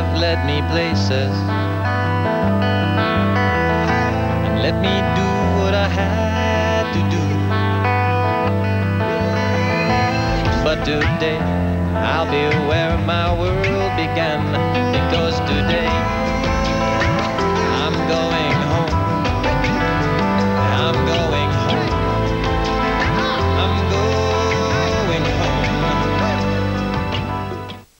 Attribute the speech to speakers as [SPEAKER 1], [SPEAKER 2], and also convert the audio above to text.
[SPEAKER 1] have led me places and let me do what I had to do. But today I'll be where my world began.